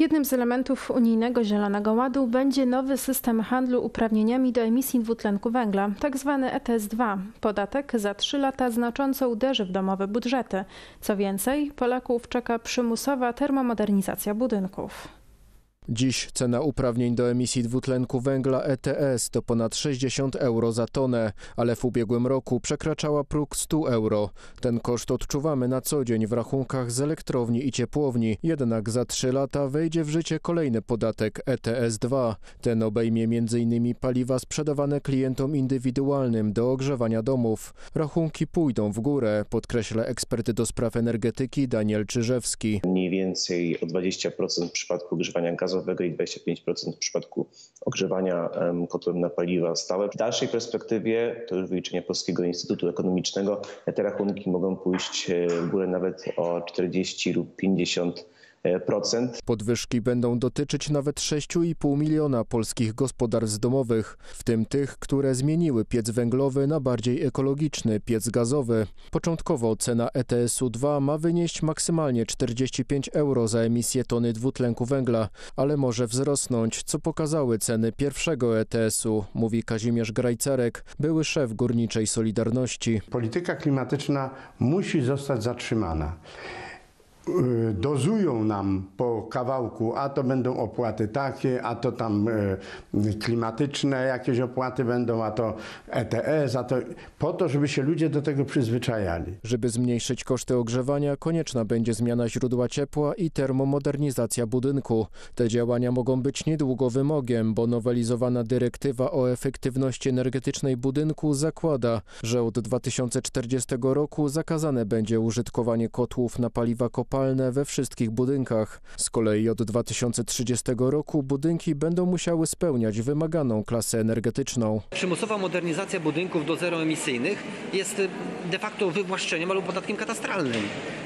Jednym z elementów unijnego Zielonego Ładu będzie nowy system handlu uprawnieniami do emisji dwutlenku węgla, tzw. ETS-2. Podatek za trzy lata znacząco uderzy w domowe budżety. Co więcej, Polaków czeka przymusowa termomodernizacja budynków. Dziś cena uprawnień do emisji dwutlenku węgla ETS to ponad 60 euro za tonę, ale w ubiegłym roku przekraczała próg 100 euro. Ten koszt odczuwamy na co dzień w rachunkach z elektrowni i ciepłowni, jednak za 3 lata wejdzie w życie kolejny podatek ETS-2. Ten obejmie m.in. paliwa sprzedawane klientom indywidualnym do ogrzewania domów. Rachunki pójdą w górę, podkreśla ekspert do spraw energetyki Daniel Czyżewski. Więcej o 20% w przypadku ogrzewania gazowego i 25% w przypadku ogrzewania em, kotłem na paliwa stałe. W dalszej perspektywie, to już wyliczenia Polskiego Instytutu Ekonomicznego, te rachunki mogą pójść e, w górę nawet o 40 lub 50 procent. Podwyżki będą dotyczyć nawet 6,5 miliona polskich gospodarstw domowych, w tym tych, które zmieniły piec węglowy na bardziej ekologiczny piec gazowy. Początkowo cena ETS-u 2 ma wynieść maksymalnie 45 euro za emisję tony dwutlenku węgla, ale może wzrosnąć, co pokazały ceny pierwszego ETS-u, mówi Kazimierz Grajcarek, były szef Górniczej Solidarności. Polityka klimatyczna musi zostać zatrzymana. Y, Dozują nam po kawałku, a to będą opłaty takie, a to tam y, klimatyczne jakieś opłaty będą, a to ETS, a to po to, żeby się ludzie do tego przyzwyczajali. Żeby zmniejszyć koszty ogrzewania, konieczna będzie zmiana źródła ciepła i termomodernizacja budynku. Te działania mogą być niedługo wymogiem, bo nowelizowana dyrektywa o efektywności energetycznej budynku zakłada, że od 2040 roku zakazane będzie użytkowanie kotłów na paliwa kopalne we wszystkich budynkach. Z kolei od 2030 roku budynki będą musiały spełniać wymaganą klasę energetyczną. Przymusowa modernizacja budynków do zeroemisyjnych jest de facto wywłaszczeniem albo podatkiem katastralnym,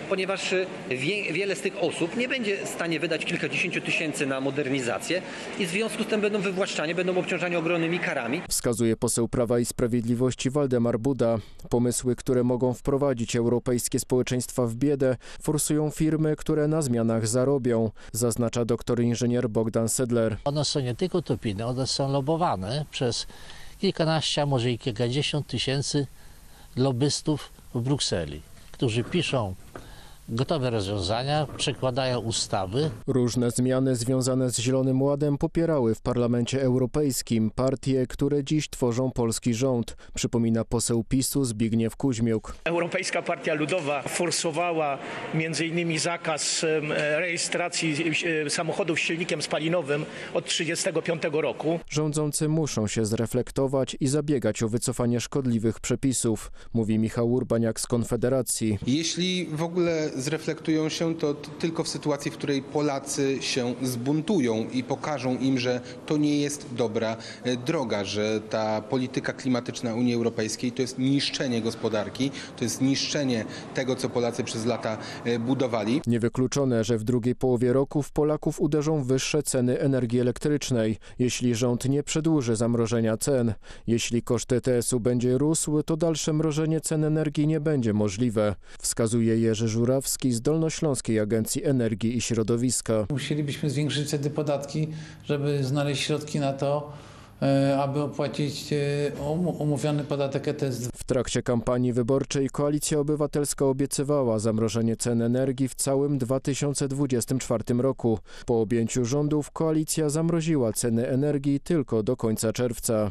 ponieważ wie, wiele z tych osób nie będzie w stanie wydać kilkadziesięciu tysięcy na modernizację i w związku z tym będą wywłaszczani, będą obciążani ogromnymi karami. Wskazuje poseł Prawa i Sprawiedliwości Waldemar Buda. Pomysły, które mogą wprowadzić europejskie społeczeństwa w biedę, forsują firmy, które na zmianach zarobią, zaznacza doktor inżynier Bogdan Sedler. One są nie tylko topine, one są lobowane przez kilkanaście, może i kilkadziesiąt tysięcy lobbystów w Brukseli, którzy piszą gotowe rozwiązania, przekładają ustawy. Różne zmiany związane z Zielonym Ładem popierały w Parlamencie Europejskim partie, które dziś tworzą polski rząd, przypomina poseł PiSu Zbigniew Kuźmiuk. Europejska Partia Ludowa forsowała m.in. zakaz rejestracji samochodów z silnikiem spalinowym od 1935 roku. Rządzący muszą się zreflektować i zabiegać o wycofanie szkodliwych przepisów, mówi Michał Urbaniak z Konfederacji. Jeśli w ogóle zreflektują się, to tylko w sytuacji, w której Polacy się zbuntują i pokażą im, że to nie jest dobra e, droga, że ta polityka klimatyczna Unii Europejskiej to jest niszczenie gospodarki, to jest niszczenie tego, co Polacy przez lata e, budowali. Niewykluczone, że w drugiej połowie roku w Polaków uderzą wyższe ceny energii elektrycznej, jeśli rząd nie przedłuży zamrożenia cen. Jeśli koszt ETS-u będzie rósł, to dalsze mrożenie cen energii nie będzie możliwe, wskazuje Jerzy Z Dolnośląskiej Agencji Energii i Środowiska. Musielibyśmy zwiększyć wtedy podatki, żeby znaleźć środki na to, e, aby opłacić e, um- umówiony podatek ETS. W trakcie kampanii wyborczej Koalicja Obywatelska obiecywała zamrożenie cen energii w całym 2024 roku. Po objęciu rządów koalicja zamroziła ceny energii tylko do końca czerwca.